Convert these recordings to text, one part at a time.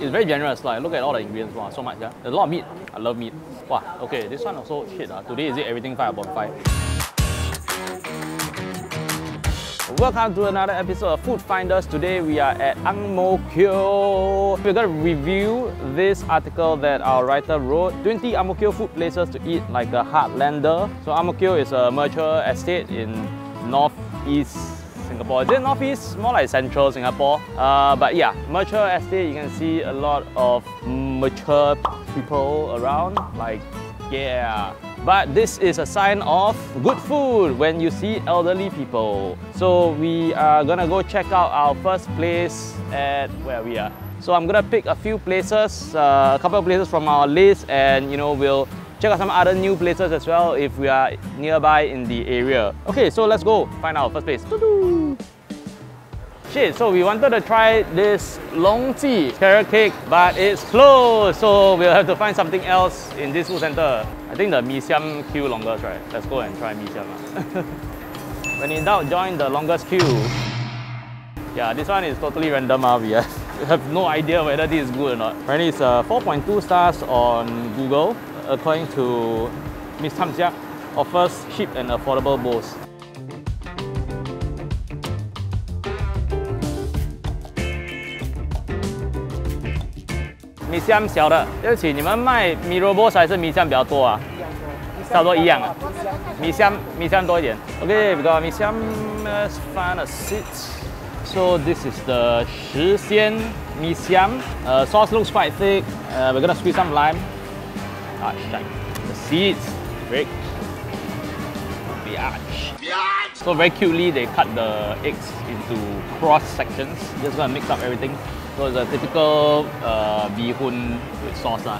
It's very generous. Like, look at all the ingredients. Wow, so much. Yeah, There's a lot of meat. I love meat. Wow. Okay, this one also shit. Uh. Today is it everything five upon five. Welcome to another episode of Food Finders. Today we are at Ang Mo Kio. We're going to review this article that our writer wrote 20 Ang Mo Kio food places to eat like a heartlander. So Ang Mo Kio is a mature estate in northeast Singapore. It northeast? More like central Singapore. Uh, but yeah, mature estate, you can see a lot of mature people around. Like, yeah. But this is a sign of good food when you see elderly people. So we are gonna go check out our first place at where we are. So I'm gonna pick a few places, uh, a couple of places from our list and you know, we'll check out some other new places as well if we are nearby in the area. Okay, so let's go find our first place. Shit, so we wanted to try this Long Ji carrot cake, but it's closed, so we'll have to find something else in this food center. I think the mee siam queue longest, right? Let's go and try mee siam. when in doubt, join the longest queue. Yeah, this one is totally random. Uh, we have no idea whether this is good or not. Apparently it's uh, 4.2 stars on Google, according to Ms. Tam Jia, offers cheap and affordable bowls. Ms. Tam 小的，对不起，你们卖米萝卜还是米酱比较多啊？差不多一样啊，米香米香多一点。Okay, we got 米香 Let's find seat. So this is the 时鲜米香. Uh, sauce looks quite thick. Uh, we're gonna squeeze some lime Ah, shite. The seeds, great. Biatch. So very cutely, they cut the eggs into cross sections. Just gonna mix up everything. So it's a typical uh, bee hoon with sauce. lah.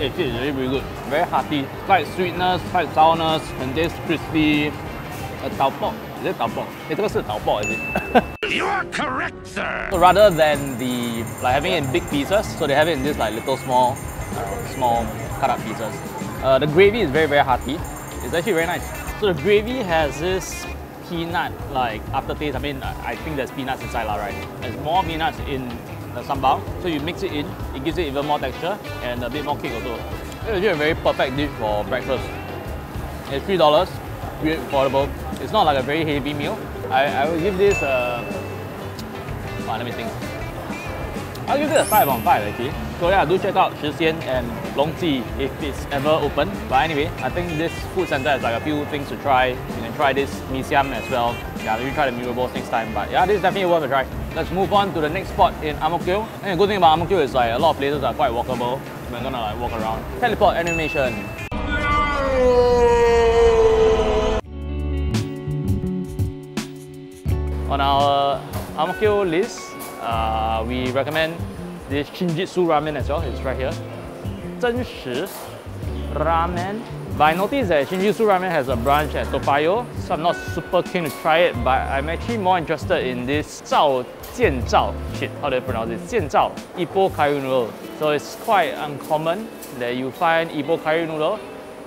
It is really, really good. Very hearty. Slight sweetness, slight sourness, and taste crispy. A tau pok. Is it tau pok? Eh, 这个是tau pok, is it? You're correct, sir. so rather than the like having it in big pieces, so they have it in this like little small, uh, small cut up pieces. Uh, the gravy is very, very hearty. It's actually very nice. So the gravy has this peanut like aftertaste. I mean, I think there's peanuts inside, lah, right? There's more peanuts in the sambal. So you mix it in, it gives it even more texture and a bit more kick also. It's actually a very perfect dish for breakfast. It's three dollars, very affordable. It's not like a very heavy meal. I, I will give this a. Wow, let me think. I'll give it a 5 on 5 actually. So yeah, do check out Shixian and Longji if it's ever open. But anyway, I think this food center has like a few things to try. You can try this mee siam as well. Yeah, maybe try the mee balls next time. But yeah, this is definitely worth a try. Let's move on to the next spot in Ang Mo Kio. And the good thing about Ang Mo Kio is like a lot of places are quite walkable. We're gonna like walk around. Teleport animation. On our Ang Mo Kio list, uh, we recommend this Shinjitsu ramen as well. It's right here. 真实 ramen. But I noticed that Shinjitsu ramen has a branch at Toa Payoh, so I'm not super keen to try it. But I'm actually more interested in this zhao jian zhao. Shit, how do I pronounce it? jian zhao Ipoh curry noodle. So it's quite uncommon that you find Ipoh curry noodle.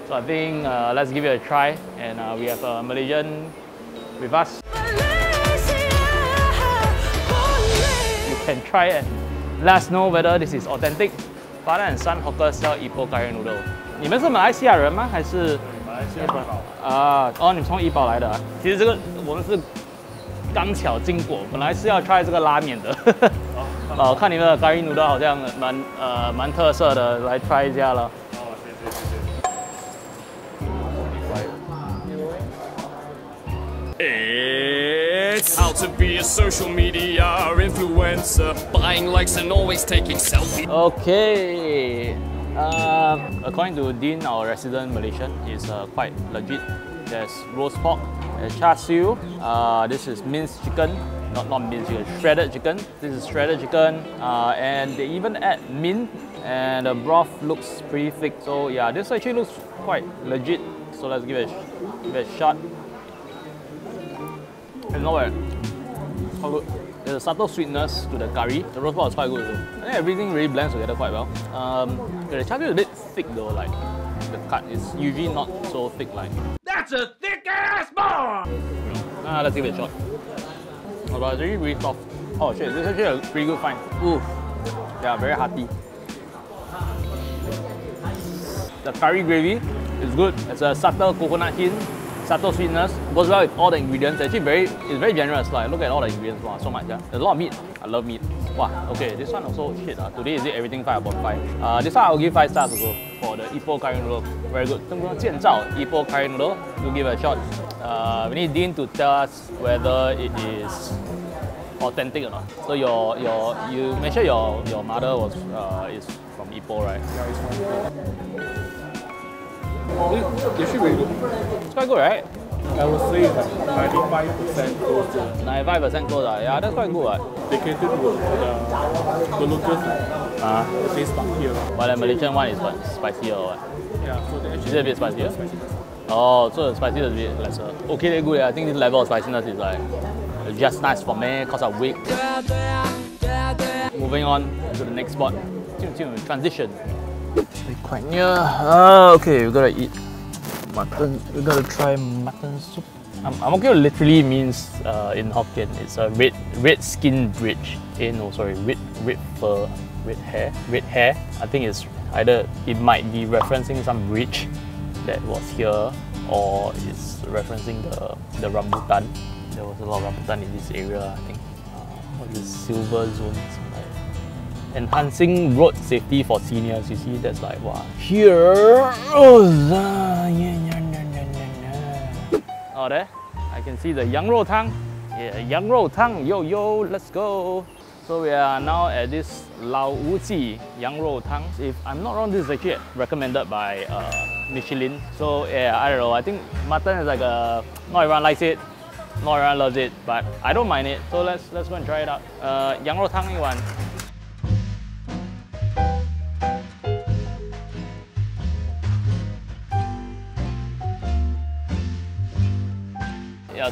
So I think uh, let's give it a try. And uh, we have a Malaysian with us. You can try it. Let us know whether this is authentic. Father and son hawker sell Ipoh curry noodle. 你们是马来西亚人吗？还是马来西亚人。啊？哦，你们从怡保来的啊、其实这个我们是刚巧经过，本来是要 try 这个拉面的。哦，看你们的咖喱 noodle 好像蛮呃蛮特色的，来 try 一下了。哦，谢谢谢谢。How to be a social media influencer, buying likes and always taking selfies. Okay. Um, according to Dean, our resident Malaysian, is uh, quite legit. There's roast pork, there's char siu. Uh, this is minced chicken, not not minced chicken, shredded chicken. This is shredded chicken, uh, and they even add mint, and the broth looks pretty thick. So yeah, this actually looks quite legit. So let's give it a, give it a shot. It's not bad. Quite good. There's a subtle sweetness to the curry. The roast pork is quite good also. I think everything really blends together quite well. Um, the char is a bit thick though, like the cut is usually not so thick like. That's a thick ass bar! Ah, let's give it a shot. Oh, but it's really, really soft. Oh shit, this is actually a pretty good find. Ooh. Yeah, very hearty. The curry gravy is good. It's a subtle coconut hint, subtle sweetness. Goes well with all the ingredients. Actually, very it's very generous. Like look at all the ingredients. Wow, so much. Yeah, there's a lot of meat. I love meat. Wow. Okay, this one also shit. Uh. Today is it everything five upon five. Uh, this one I'll give five stars also for the Ipoh curry noodle. Very good. 建造 Ipoh curry noodle. We'll give it a shot. Uh, we need Dean to tell us whether it is authentic or not. So your your you mentioned your your mother was uh, is from Ipoh, right? Yeah, it's from Ipoh. It's actually very good. It's quite good, right? I would say like 95% close to 95% close, ah. yeah, that's quite good. Right? they cater to the, the locals Uh, the taste bud here. while the Malaysian one is what, spicier or what? Yeah, so they actually Is it a bit spicier? Oh, so the spiciness is a bit lesser. Okay, they're good. I think this level of spiciness is like just nice for me because of weak. Moving on to the next spot. Transition. Quite near. Uh, okay, we gotta eat mutton. We gotta try mutton soup. Ang Mo Kio literally means uh, in Hokkien it's a red red skin bridge. Eh no, sorry, red red fur, red hair, red hair. I think it's either it might be referencing some bridge that was here, or it's referencing the the rambutan. There was a lot of rambutan in this area. I think. Uh, what is silver zone? Something like that. Enhancing road safety for seniors. You see, that's like wow. Here. Oh, yeah, yeah, yeah, yeah, yeah, yeah. There. I can see the yang rou tang. Yeah, yang rou tang. Yo, yo, let's go. So we are now at this Lau Wu Ji Yang Rou Tang. If I'm not wrong, this is actually recommended by uh, Michelin. So yeah, I don't know. I think mutton is like a not everyone likes it, not everyone loves it, but I don't mind it. So let's let's go and try it out. Uh, Yang Rou Tang 一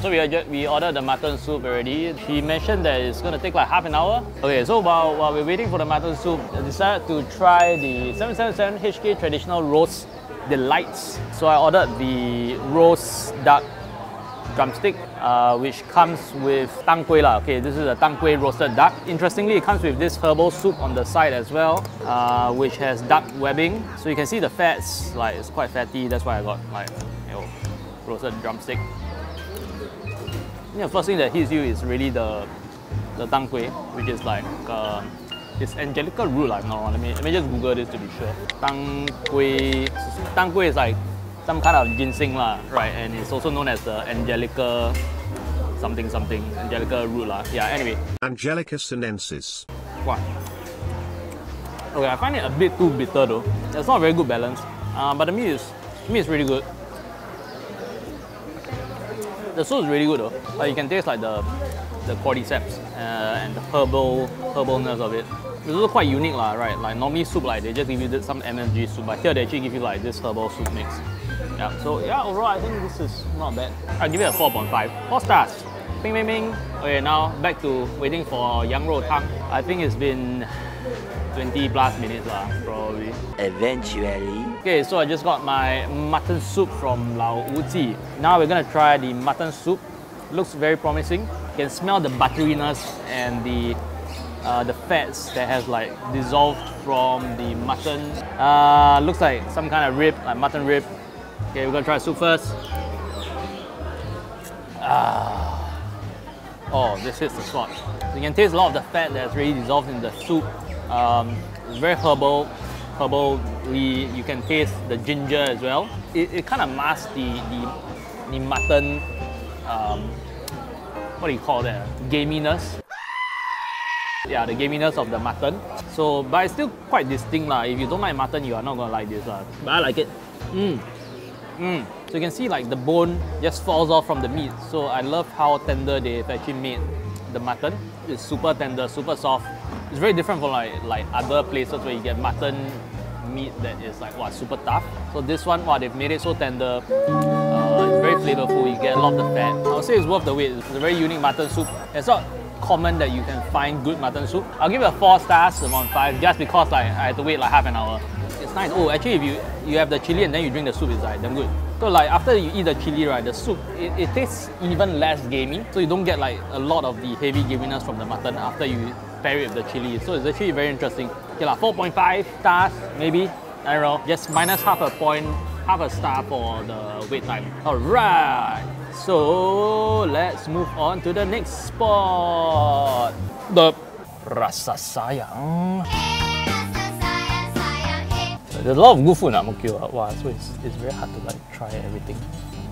So we, we ordered the mutton soup already. He mentioned that it's gonna take like half an hour. Okay, so while, while we're waiting for the mutton soup, I decided to try the 777 HK traditional roast delights. So I ordered the roast duck drumstick, uh, which comes with tang kueh lah. Okay, this is a tang kueh roasted duck. Interestingly, it comes with this herbal soup on the side as well, uh, which has duck webbing. So you can see the fats, like it's quite fatty. That's why I got like you know, roasted drumstick. The first thing that hits you is really the the tang kueh, which is like uh, it's angelica root. Not wrong. Let me let me just Google this to be sure. Tang kueh, tang kueh is like some kind of ginseng lah, right? And it's also known as the angelica something something angelica root lah. Yeah. Anyway, Angelica sinensis. Wow. Okay, I find it a bit too bitter though. It's not a very good balance. Uh, but the meat is the meat is really good. The soup is really good though. Like you can taste like the the cordyceps uh, and the herbal herbalness of it. It's also quite unique lah, right? Like normally soup like they just give you some MSG soup, but here they actually give you like this herbal soup mix. Yeah. So yeah, overall I think this is not bad. I give it a 4.5. Four stars. Bing bing bing. Okay, now back to waiting for Yang Rou Tang. I think it's been 20 plus minutes lah, probably. Eventually. Okay, so I just got my mutton soup from Lau Wu Now we're gonna try the mutton soup. Looks very promising. You can smell the butteriness and the uh, the fats that has like dissolved from the mutton. Uh, looks like some kind of rib, like mutton rib. Okay, we're gonna try soup first. Ah. Oh, this is the spot. You can taste a lot of the fat that's really dissolved in the soup. Um, it's very herbal, herbal, You can taste the ginger as well. It, it kind of masks the, the, the mutton, um, what do you call that? Gaminess. Yeah, the gaminess of the mutton. So, but it's still quite distinct lah. If you don't like mutton, you are not gonna like this lah. But I like it. Mm. Mm. So you can see like the bone just falls off from the meat. So I love how tender they've actually made the mutton. It's super tender, super soft. It's very different from like like other places where you get mutton meat that is like what super tough. So this one, wow, they've made it so tender. Uh, it's very flavorful. You get a lot of the fat. I would say it's worth the wait. It's a very unique mutton soup. It's not common that you can find good mutton soup. I'll give it a four stars among five just because like I had to wait like half an hour. It's nice. Oh, actually, if you you have the chili and then you drink the soup, it's like damn good. So like after you eat the chili, right, the soup it, it tastes even less gamey. So you don't get like a lot of the heavy gaminess from the mutton after you pair it with the chili. So it's actually very interesting. Okay, lah, 4.5 stars, maybe. I don't know. Just minus half a point, half a star for the wait time. Alright. So let's move on to the next spot. The Rasa Sayang. There's a lot of good food in Ang. Wow, so it's, it's very hard to like try everything.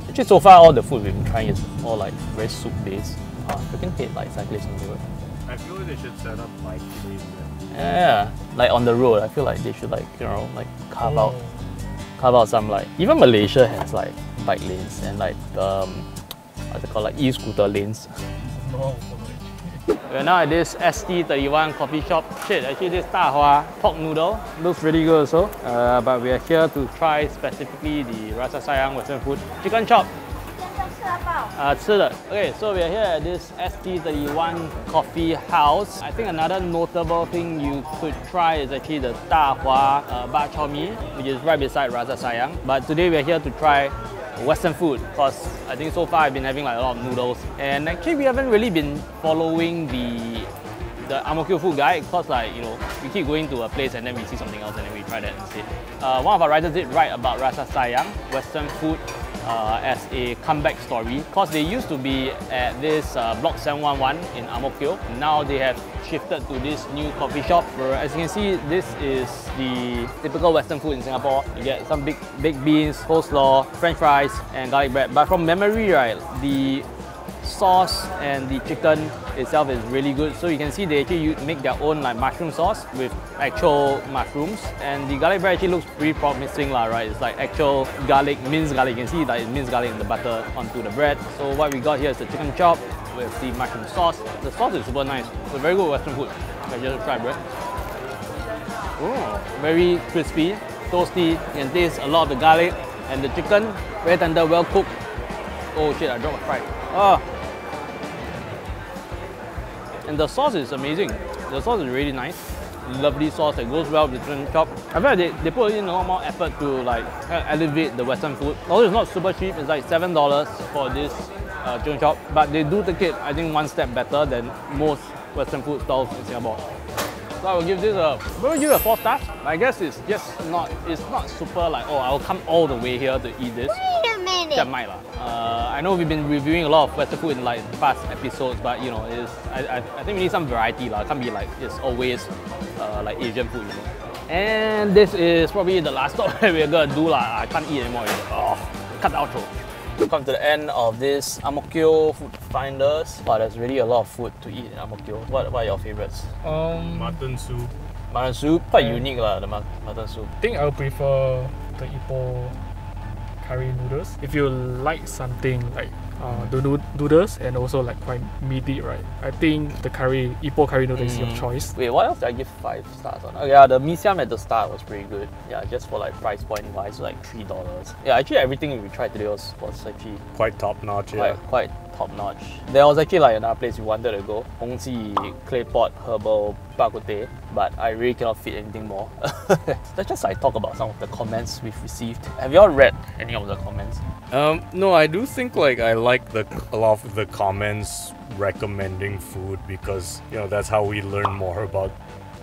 Actually, so far all the food we've been trying is all like very soup based. Ah, freaking hate like cyclists the road. I feel like they should set up bike lanes. Yeah, like on the road, I feel like they should like you know like carve out, carve out some like even Malaysia has like bike lanes and like um, what's it called like e-scooter lanes. We're now at this ST31 coffee shop. Shit, actually this Dahua pork noodle looks really good also. Uh, but we are here to try specifically the Rasa Sayang Western food. Chicken chop, uh, okay, so we're here at this ST31 coffee house. I think another notable thing you could try is actually the Da Hua uh, Bak Chor Mee, which is right beside Rasa Sayang. But today we're here to try Western food because I think so far I've been having like a lot of noodles and actually we haven't really been following the the Ang Mo Kio food guide because like you know we keep going to a place and then we see something else and then we try that instead. Uh, one of our writers did write about Rasa Sayang, Western food uh, as a comeback story because they used to be at this uh, block 711 in Ang Mo Kio. Now they have shifted to this new coffee shop. Where, as you can see, this is the typical Western food in Singapore. You get some big baked beans, coleslaw, French fries, and garlic bread. But from memory, right, the sauce and the chicken itself is really good. So you can see they actually make their own like mushroom sauce with actual mushrooms. And the garlic bread actually looks pretty promising lah, right? It's like actual garlic, minced garlic. You can see that it's minced garlic in the butter onto the bread. So what we got here is the chicken chop with the mushroom sauce. The sauce is super nice. It's a very good Western food. I just try bread. Oh, very crispy, toasty. You can taste a lot of the garlic and the chicken. Very tender, well cooked. Oh shit, I dropped a fry. Ah. And the sauce is amazing. The sauce is really nice. Lovely sauce that goes well with the chicken chop. I feel like they, they put in a lot more effort to like uh, elevate the Western food. Although it's not super cheap, it's like $7 for this uh, chicken chop. But they do take it, I think, one step better than most Western food stalls in Singapore. So I will give this a will give it a 4 stars. I guess it's just not, it's not super like, oh, I'll come all the way here to eat this. Wait a minute. That might lah. Uh, I know we've been reviewing a lot of Western food in like past episodes, but you know, it's, I, I, I think we need some variety lah. It can't be like it's always uh, like Asian food, you know. And this is probably the last stop that we're gonna do lah. I can't eat anymore. Oh, cut the outro. We've come to the end of this Ang Mo Kio Food Finders. Wow, there's really a lot of food to eat in Ang Mo Kio. What, what are your favorites? Um, mutton soup. Mutton soup, quite unique lah. The mutton soup. I think I'll prefer the Ipoh curry noodles. If you like something like uh, the noodles and also like quite meaty, right? I think the curry Ipoh curry noodle is your Mm. choice. Wait, what else did I give five stars on? Oh yeah, the mee siam at the start was pretty good. Yeah, just for like price point wise, like three dollars. Yeah, actually everything we tried today was, was actually quite top notch. quite Yeah. quite top notch. There was actually like another place we wanted to go, Hong Ji Clay Pot Herbal Bak Kut Teh, but I really cannot fit anything more. Let's just like talk about some of the comments we've received. Have you all read any of the comments? Um, no, I do think like I like the a lot of the comments recommending food because you know that's how we learn more about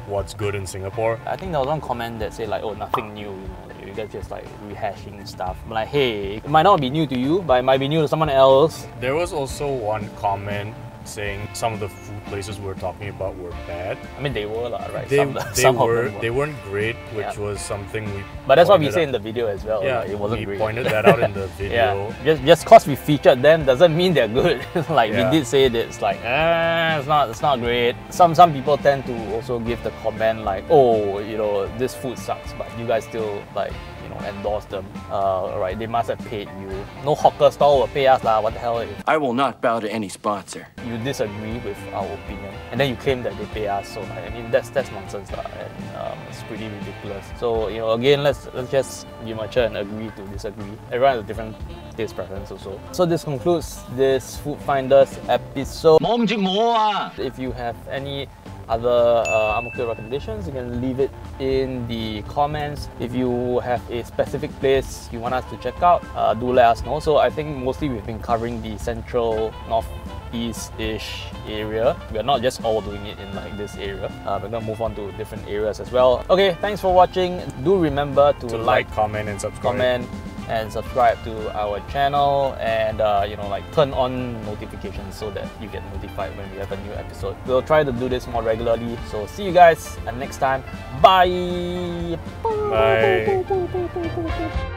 what's good in Singapore. I think there was one comment that said like, oh, nothing new, you know, you guys just like rehashing stuff. I'm like, hey, it might not be new to you, but it might be new to someone else. There was also one comment saying some of the food places we were talking about were bad. I mean, they were lah, right? They, some, they some were were. they weren't great, which Yeah. was something we. But that's what we say in the video as well. Yeah, like, it wasn't we great. pointed that out in the video. Yeah, just just cause we featured them doesn't mean they're good. like Yeah. we did say that it's like, eh, it's not, it's not great. Some some people tend to also give the comment like, oh, you know, this food sucks, but you guys still like, know, endorse them. Uh, right? They must have paid you. No hawker stall will pay us lah. What the hell? If I will not bow to any sponsor. you disagree with our opinion and then you claim that they pay us so I mean that's that's nonsense lah, and um, it's pretty ridiculous so you know again let's let's just be mature and agree to disagree everyone has a different taste preference also so this concludes this food finders episode if you have any other uh, Ang Mo Kio recommendations, you can leave it in the comments. If you have a specific place you want us to check out, uh, do let us know. So I think mostly we've been covering the central north northeast-ish area. We are not just all doing it in like this area. Uh, we're gonna move on to different areas as well. Okay, thanks for watching. Do remember to, To like, like, comment, and subscribe. comment, and subscribe to our channel, and uh, you know like turn on notifications so that you get notified when we have a new episode. We'll try to do this more regularly. So see you guys uh, next time. Bye. Bye.